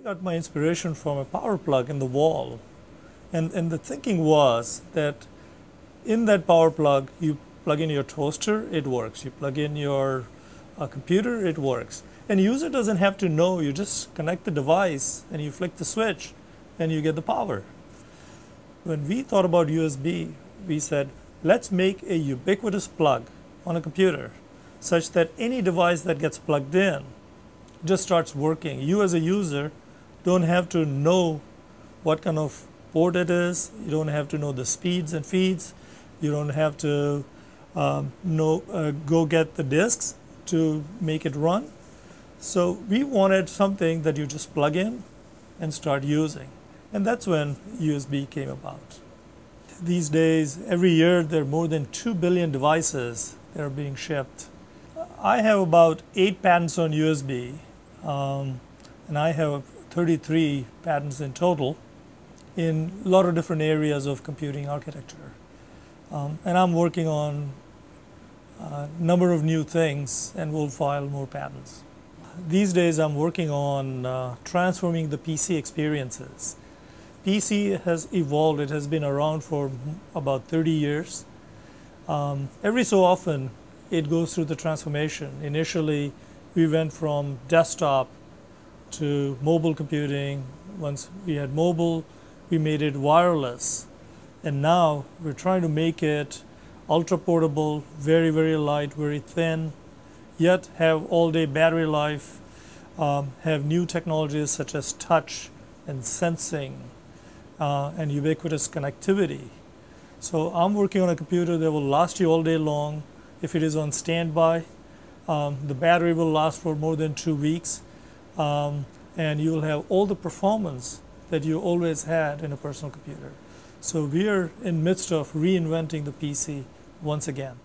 I got my inspiration from a power plug in the wall. And, and the thinking was that in that power plug, you plug in your toaster, it works. You plug in your uh, computer, it works. And user doesn't have to know, you just connect the device and you flick the switch and you get the power. When we thought about USB, we said, let's make a ubiquitous plug on a computer such that any device that gets plugged in just starts working. You as a user don't have to know what kind of port it is. You don't have to know the speeds and feeds. You don't have to um, know, uh, go get the disks to make it run. So we wanted something that you just plug in and start using. And that's when USB came about. These days, every year, there are more than 2 billion devices that are being shipped. I have about eight patents on USB, um, and I have 33 patents in total in a lot of different areas of computing architecture. Um, and I'm working on a number of new things and will file more patents. These days I'm working on uh, transforming the PC experiences. PC has evolved, it has been around for about 30 years. Um, every so often it goes through the transformation. Initially we went from desktop to mobile computing. Once we had mobile, we made it wireless. And now we're trying to make it ultra portable, very, very light, very thin, yet have all day battery life, um, have new technologies such as touch and sensing uh, and ubiquitous connectivity. So I'm working on a computer that will last you all day long. If it is on standby, um, the battery will last for more than two weeks. Um, and you will have all the performance that you always had in a personal computer. So we are in midst of reinventing the PC once again.